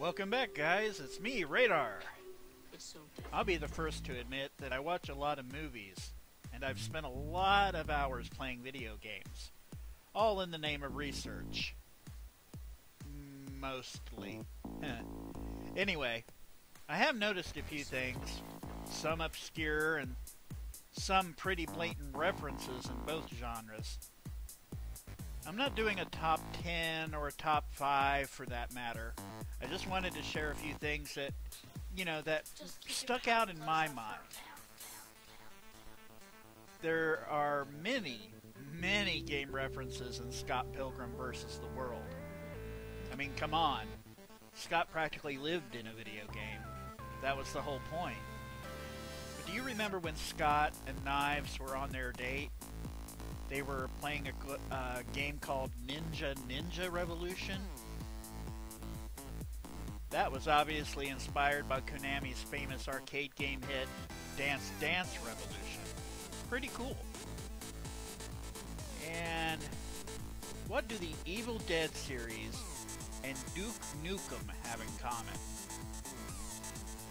Welcome back, guys. It's me, Radar. I'll be the first to admit that I watch a lot of movies, and I've spent a lot of hours playing video games, all in the name of research. Mostly. anyway, I have noticed a few things, some obscure and some pretty blatant references in both genres. I'm not doing a top 10 or a top 5 for that matter. I just wanted to share a few things that, you know, that stuck out in my mind. There are many, many game references in Scott Pilgrim vs. the World. I mean, come on. Scott practically lived in a video game. That was the whole point. But do you remember when Scott and Knives were on their date? They were playing a uh, game called Ninja Ninja Revolution. That was obviously inspired by Konami's famous arcade game hit Dance Dance Revolution. Pretty cool. And what do the Evil Dead series and Duke Nukem have in common?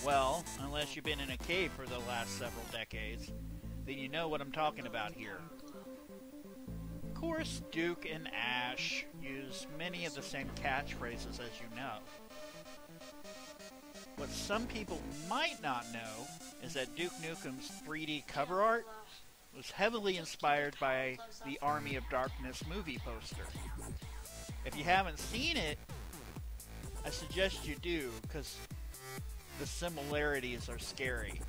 Well, unless you've been in a cave for the last several decades, then you know what I'm talking about here. Of course, Duke and Ash use many of the same catchphrases as you know. What some people might not know is that Duke Nukem's 3D cover art was heavily inspired by the Army of Darkness movie poster. If you haven't seen it, I suggest you do, because the similarities are scary.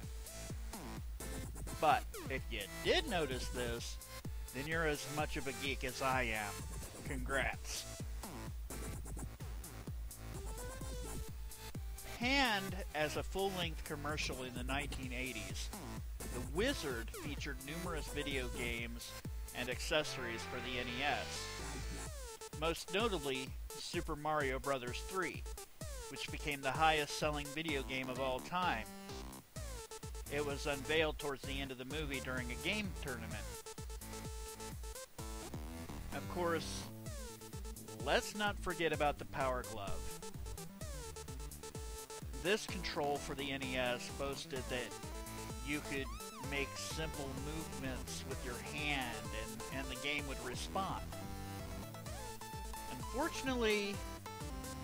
But if you did notice this, then you're as much of a geek as I am. Congrats. Panned as a full-length commercial in the 1980s, The Wizard featured numerous video games and accessories for the NES. Most notably, Super Mario Bros. 3, which became the highest selling video game of all time. It was unveiled towards the end of the movie during a game tournament. Course, let's not forget about the Power Glove. This control for the NES boasted that you could make simple movements with your hand and, and the game would respond. Unfortunately,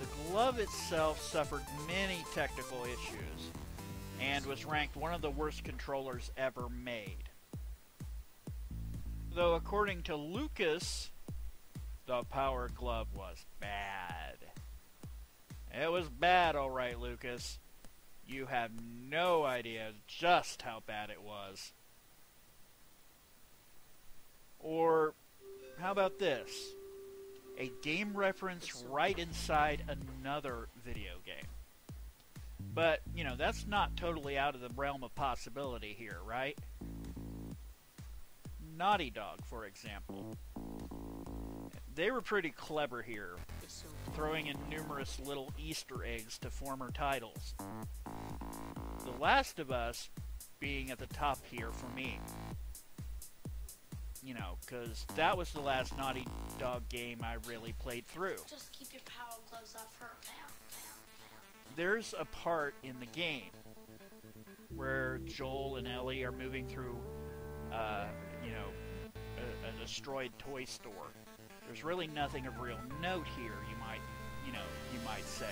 the glove itself suffered many technical issues and was ranked one of the worst controllers ever made. Though, according to Lucas, the Power Glove was bad. It was bad, alright, Lucas. You have no idea just how bad it was. Or, how about this? A game reference right inside another video game. But, you know, that's not totally out of the realm of possibility here, right? Naughty Dog, for example. They were pretty clever here, throwing in numerous little Easter eggs to former titles. The Last of Us being at the top here for me. You know, because that was the last Naughty Dog game I really played through. Just keep your power gloves off her. There's a part in the game where Joel and Ellie are moving through, uh, you know, a, a destroyed toy store. There's really nothing of real note here, you might, you know, you might say.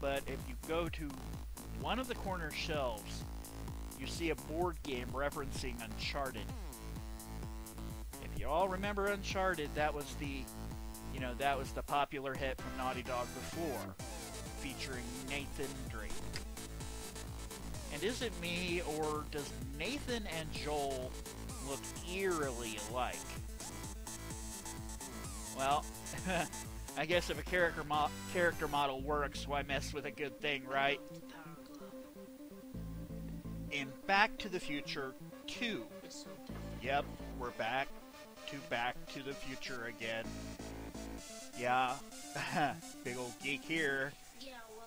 But if you go to one of the corner shelves, you see a board game referencing Uncharted. If you all remember Uncharted, that was the, you know, that was the popular hit from Naughty Dog before, featuring Nathan Drake. And is it me, or does Nathan and Joel look eerily alike? Well, I guess if a character mo- character model works, why mess with a good thing, right? In Back to the Future 2, Yep, we're back to Back to the Future again. Yeah, big old geek here.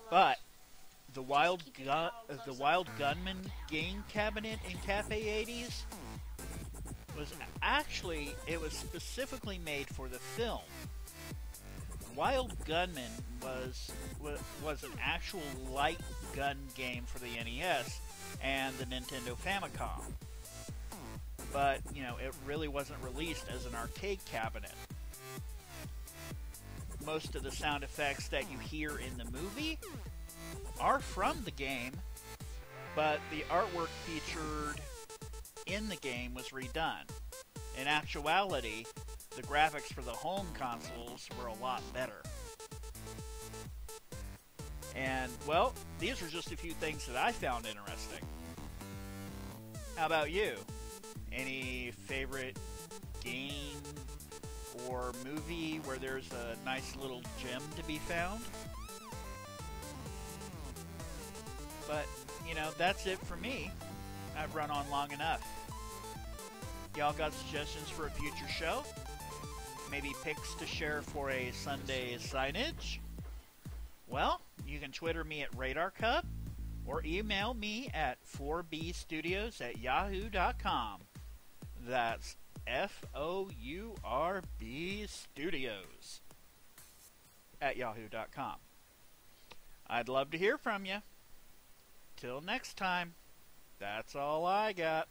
But the Wild Gun, the Wild Gunman game cabinet in Cafe 80s was actually it was specifically made for the film. Wild Gunman was was an actual light gun game for the NES and the Nintendo Famicom. But, you know, it really wasn't released as an arcade cabinet. Most of the sound effects that you hear in the movie are from the game, but the artwork featured in the game was redone. In actuality, the graphics for the home consoles were a lot better. And, well, these are just a few things that I found interesting. How about you? Any favorite game or movie where there's a nice little gem to be found? But, you know, that's it for me. I've run on long enough. Y'all got suggestions for a future show? Maybe pics to share for a Sunday signage? Well, you can Twitter me at Radar Cub or email me at 4bstudios at yahoo.com. That's F O U R B Studios at yahoo.com. I'd love to hear from you. Till next time, that's all I got.